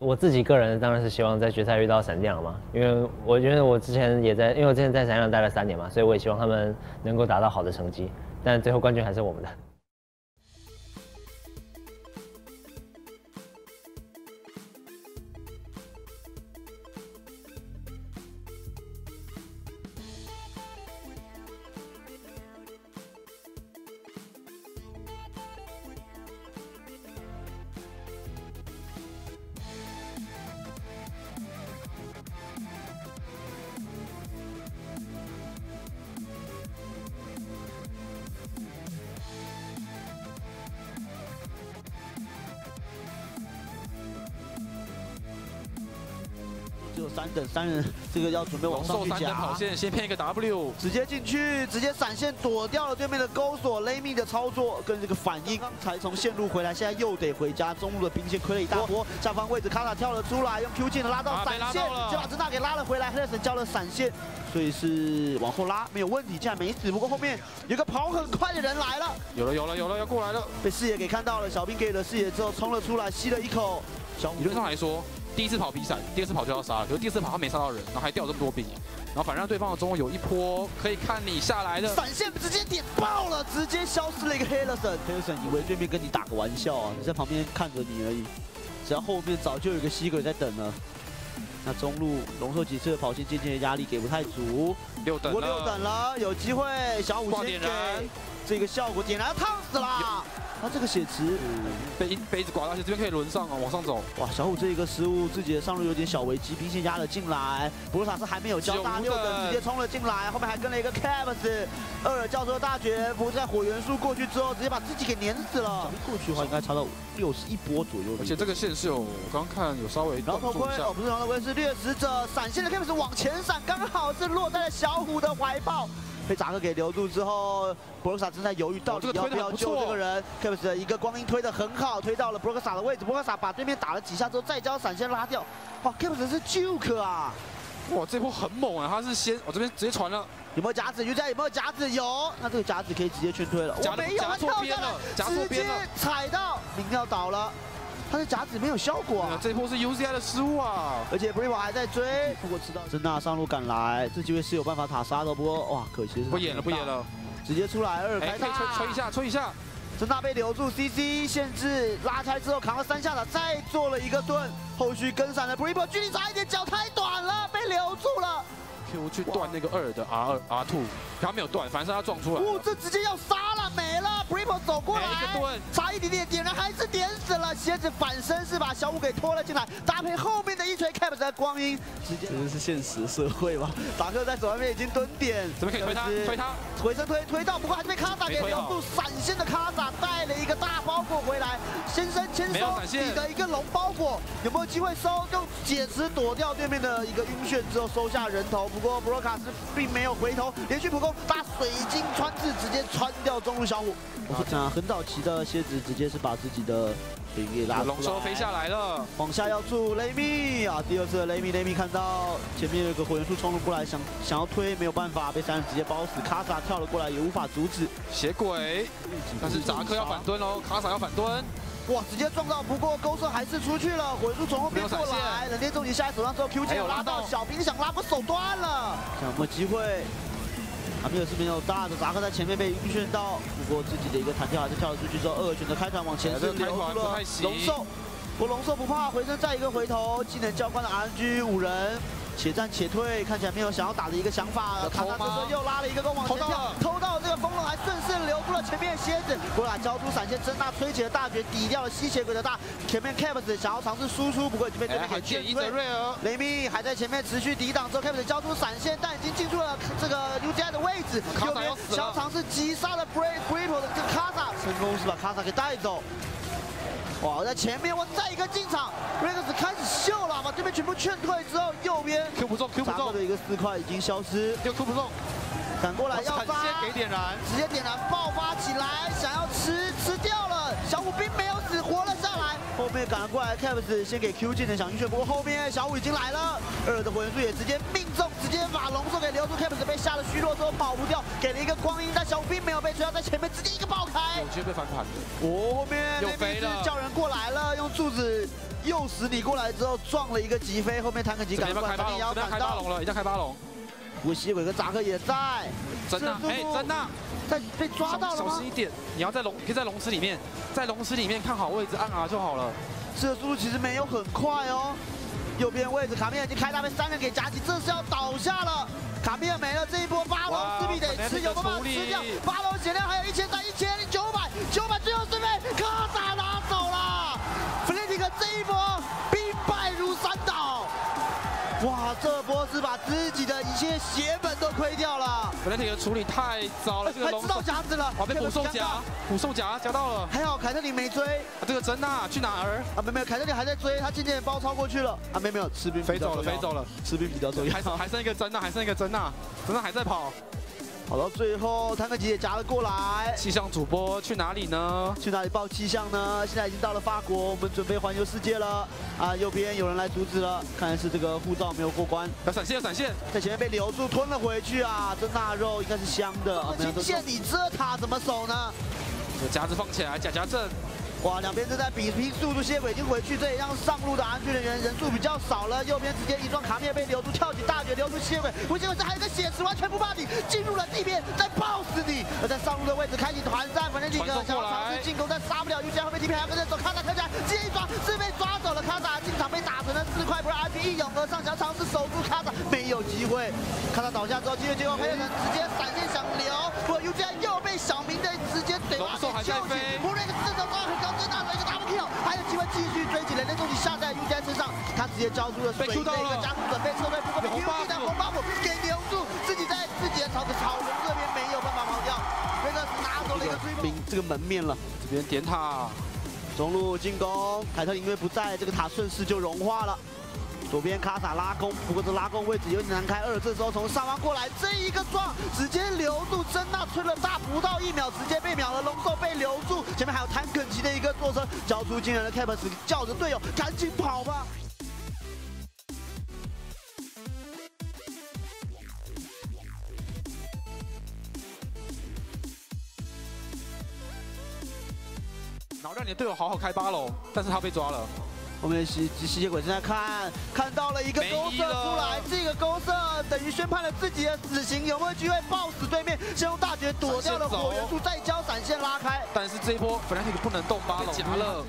我自己个人当然是希望在决赛遇到闪电了嘛，因为我觉得我之前也在，因为我之前在闪电待了三年嘛，所以我也希望他们能够达到好的成绩，但最后冠军还是我们的。只有三等三人，这个要准备往上去夹。跑线先骗一个 W，直接进去，直接闪现躲掉了对面的钩锁。雷米的操作跟这个反应，刚才从线路回来，现在又得回家。中路的兵线亏了一大波，下方位置卡塔跳了出来，用 Q 技能拉到闪现，就把珍娜给拉了回来。黑神交了闪现，所以是往后拉没有问题，竟然没死。不过后面有个跑很快的人来了，有了有了有了要过来了，被视野给看到了。小兵给了视野之后冲了出来，吸了一口。理论上来说。第一次跑皮闪，第二次跑就要杀了，可是第二次跑他没杀到人，然后还掉这么多兵，然后反正对方的中路有一波可以看你下来的闪现，直接点爆了，直接消失了一个 Harrison。Harrison 以为对面跟你打个玩笑啊，你在旁边看着你而已，只要后面早就有一个吸鬼在等了。那中路龙兽几次的跑线，渐渐的压力给不太足，六等了，六等了，有机会，小五先给这个效果点燃，烫死啦。他这个血池被杯子刮到，而且这边可以轮上啊，往上走。哇，小虎这一个失误，自己的上路有点小危机，兵线压了进来。博罗塔斯还没有交大六等，直接冲了进来，后面还跟了一个 Caps。厄尔教授大绝，不过在火元素过去之后，直接把自己给碾死了。过去的话应该差到六十一波左右。而且这个线是有，我刚看有稍微。然后头盔哦，不是头盔，是掠食者闪现的 Caps 往前闪，刚好是落在了小虎的怀抱。被扎克给留住之后，博克萨正在犹豫到底要不要救这个人。Caps 的一个光阴推的很好，推到了博克萨的位置。博克萨把对面打了几下之后，再交闪现拉掉。哇，Caps 是 Juke 啊！哇，这波很猛啊！他是先我这边直接传了，有没有夹子？瑜伽有没有夹子？有，那这个夹子可以直接劝退了。我没有，他跳下来，直接踩到，明要倒了。他的夹子没有效果啊！这波是 UZI 的失误啊！而且 Bravo 还在追，不过知道珍娜上路赶来，这机会是有办法塔杀的。不过哇，可惜是不演了，不演了，直接出来二开大，吹吹一下，吹一下，真娜被留住，CC 限制拉开之后扛了三下塔，再做了一个盾，后续跟闪的 Bravo 距离差一点，脚太短了，被留住了。Q 去断那个二的 R 二 R two，他没有断，反正他撞出来。哦，这直接要杀了，没了。Bravo 走过来，差一点点点燃，还是点死了。蝎子反身是把小五给拖了进来，搭配后面的一锤 Cap 的光阴，直接真的是现实社会吧？达克在左外面已经蹲点，怎么可以推他？推他，回身推推到，不过还是被卡萨给留住。闪现的卡萨带了一个大包裹回来，先生签收你的一个龙包裹，有没有机会收？用解池躲掉对面的一个晕眩之后收下人头。不过布罗卡斯并没有回头，连续普攻，把水晶穿刺直接穿掉中路小虎。我是讲很早期的蝎子，直接是把自己的给拉龙舟飞下来了，往下要住雷米啊！第二次的雷米，雷米看到前面有个火元素冲了过来，想想要推没有办法，被三人直接包死。卡萨跳了过来，也无法阻止血鬼，但是扎克要反蹲哦，卡萨要反蹲。哇！直接撞到，不过勾射还是出去了。火元素从后面过来，冷电重击下在手上之后，Q 键拉到小兵，想拉，不手断了。有没有机会？阿米尔是没有大的，扎克在前面被晕眩到，不过自己的一个弹跳还是跳了出去之后，二选择开团往前是留住了龙兽。不过龙兽不怕，回身再一个回头，技能交换的 RNG 五人。且战且退，看起来没有想要打的一个想法。卡萨这时候又拉了一个弓往前跳，偷到这个风龙，还顺势留住了前面的蝎子。过来交出闪现，真娜吹起了大绝，抵掉了吸血鬼的大。前面 Caps 想要尝试输出，不过已经被对面给劝退。雷米还在前面持续抵挡之后，Caps 交出闪现，但已经进入了这个 uzi 的位置。右边想要尝试击杀了 Brave Brave 的这个卡萨，成功是把卡萨给带走。哇，在前面我再一个进场，Rex 开始秀了，把对面全部劝退之后，右边 Q 不中，Q 不中。的一个四块已经消失，又 Q 不中，赶过来要直接给点燃，直接点燃爆发面赶过来 Caps 先给 Q 技能想晕血，不过后面小五已经来了，二的火元素也直接命中，直接把龙送给留住，Caps 被吓得虚弱之后跑不掉，给了一个光阴，但小五并没有被追到，在前面直接一个爆开，直接被反弹的。哦，后面又飞了，叫人过来了，用柱子诱使你过来之后撞了一个急飞，后面坦克级赶过来，肯定要开八龙了，一定要开八龙。不吸鬼跟扎克也在，真的，哎，真的。在被抓到了小心一点，你要在龙，可以在龙池里面，在龙池里面看好位置按 R 就好了。这速度其实没有很快哦。右边位置卡米尔已经开大被三人给夹击，这是要倒下了。卡米尔没了，这一波八龙势必得吃，有办法吃掉。八龙血量还有一千三、一千九百，九百最后是被卡萨拿走了。弗雷迪克这一波兵败如山倒。哇，这波是把自己血本都亏掉了。凯特琳的处理太糟了，这个龙知道夹子了，哇，被捕兽夹，捕兽夹夹到了。还好凯特琳没追。啊，这个真娜去哪儿？啊，没没有，凯特琳还在追，他渐渐包抄过去了。啊，没没有，吃兵飞走了，飞走了，吃兵比较重要。还还剩一个真娜，还剩一个真娜，真娜还在跑。跑到最后，坦克姐也夹了过来。气象主播去哪里呢？去哪里报气象呢？现在已经到了法国，我们准备环游世界了。啊，右边有人来阻止了，看来是这个护照没有过关。要闪现，要闪现，在前面被留住，吞了回去啊！这腊肉应该是香的。金线，你这塔怎么守呢？这夹子放起来，假夹阵。哇，两边正在比拼速度，蝎鬼已经回去，这也让上路的安全人员人数比较少了。右边直接一撞，卡面被留住，跳起大绝留住蝎鬼。不结果这还有一个血池，完全不怕你，进入了地面，再爆死你。而在上路的位置开启团战，反正几个想要尝试进攻，但杀不了。尤加后面 TP 还要跟着走，卡塔跳起来，直接一抓是被抓走了。卡塔进场被打成了四块，不让安军一涌而上，想要尝试守住卡塔，没有机会。卡塔倒下之后，机会结果黑人直接闪现想留，不过尤加又被小明的直接怼龙兽还在飞，布瑞克这种抓很高，最大的一个 double kill，还有机会继续追击，人类终极下在 U J 身上，他直接交出了水的一个加速，准备撤退，不过被 U J 的红 buff 给留住，自己在自己的草草丛这边没有办法跑掉，这个拿走了一个追兵这个门面了，这边点塔，中路进攻，凯特因为不在，这个塔顺势就融化了。左边卡萨拉弓，不过这拉弓位置有点难开。二这时候从上方过来，这一个撞直接留住真娜，吹了大不到一秒，直接被秒了。龙兽被留住，前面还有坦肯奇的一个坐车，交出惊人的 caps，叫着队友赶紧跑吧。然后让你的队友好好开八楼，但是他被抓了。后面吸吸血鬼正在看，看到了一个勾射出来，这个勾射等于宣判了自己的死刑，有没有机会爆死对面？先用大绝躲掉了火元素，再交闪现拉开。但是这一波 Fnatic 不能动八龙夹了。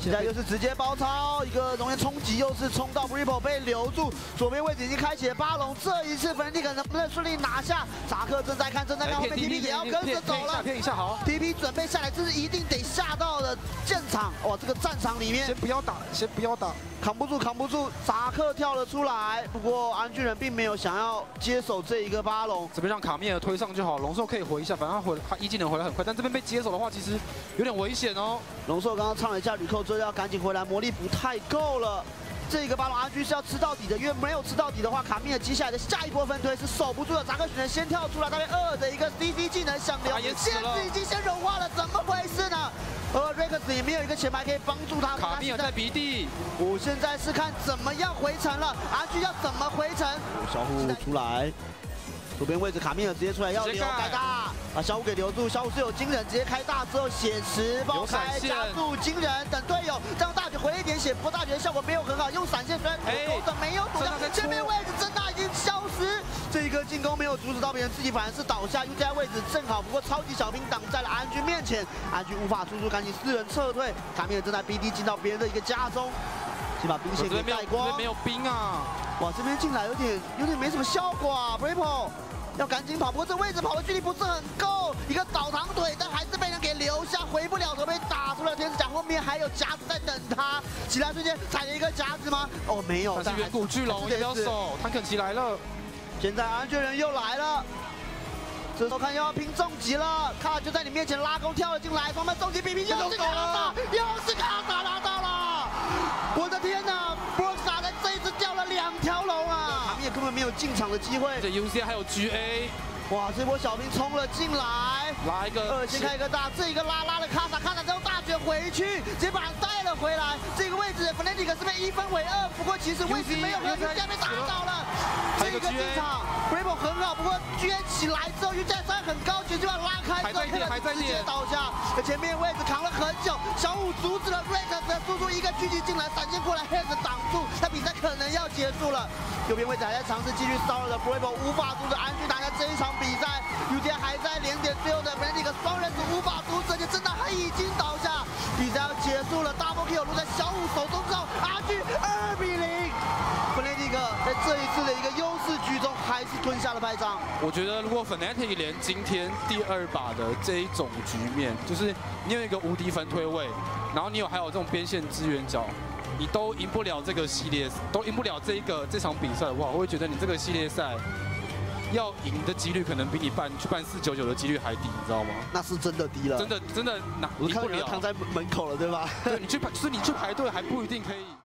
现在又是直接包抄一个熔岩冲击，又是冲到 Ripple 被留住，左边位置已经开启了巴龙，这一次粉蒂可能不能顺利拿下。扎克正在看，正在看，后面 TP 也要跟着走了。骗一下好，TP 准备下来，这是一定得下到的战场。哇，这个战场里面先不要打，先不要打，扛不住，扛不住。扎克跳了出来，不过安巨人并没有想要接手这一个巴龙，这边让卡米尔推上就好，龙兽可以回一下，反正他回他一技能回来很快，但这边被接手的话，其实有点危险哦。龙兽刚刚唱了一下吕扣。这要赶紧回来，魔力不太够了。这个巴龙阿居是要吃到底的，因为没有吃到底的话，卡米尔接下来的下一波分推是守不住的。扎克选择先跳出来，大概二的一个 C D 技能想留，限制已经先融化了，怎么回事呢？而 Rex 也没有一个前排可以帮助他。卡米尔在鼻地，我现在是看怎么样回城了，阿居要怎么回城？小虎出来。左边位置卡米尔直接出来要留开大，把小虎给留住。小虎是有惊人，直接开大之后血池爆开加速惊人，等队友这样大绝回一点血，不过大绝的效果没有很好，用闪现虽然躲的没有躲掉。前面位置真大已经消失，这一个进攻没有阻止到别人，自己反而是倒下。U 加位置正好，不过超级小兵挡在了安军面前，安军无法输出，赶紧四人撤退。卡米尔正在 BD 进到别人的一个家中，先把兵线给带光。这边没有兵啊！哇，这边进来有点有点没什么效果啊，Ripple。要赶紧跑，不过这位置跑的距离不是很够，一个倒堂腿，但还是被人给留下，回不了头，被打出了天使甲，后面还有夹子在等他。其他瞬间踩了一个夹子吗？哦，没有。但是远古巨龙也要守，坦肯奇来了，现在安全人又来了，这时候看又要拼重击了，卡就在你面前拉弓跳了进来，双方重击比拼，又是卡萨，又是进场的机会。这 U C 还有 G A，哇，这波小兵冲了进来，来一个二先开一个大，这一个拉拉了卡萨，卡萨之后大卷回去，直接把人带了回来。这个位置 f n a t i c 是被一分为二，不过其实位置没有，现在被打倒了。这个进场 b r a v o 很好，不过居然起来之后又在站很高，直接把拉开，还在点，还在点，倒下。前面位置扛了很久，小五阻止了 Rex 的输出，一个狙击进来，闪现过来，Hex 挡住，那比赛可能要结束了。右边位置还在尝试继续骚扰的 Bravo，无法阻止安居拿下这一场比赛。UJ 还在连点最后的 Randy 吞下了败仗。我觉得如果 Fnatic 连今天第二把的这一种局面，就是你有一个无敌分推位，然后你有还有这种边线支援角。你都赢不了这个系列，都赢不了这一个这场比赛的话，我会觉得你这个系列赛要赢的几率可能比你办去办四九九的几率还低，你知道吗？那是真的低了，真的真的拿赢不了。躺在门口了，对吧？对你去排，就是你去排队还不一定可以。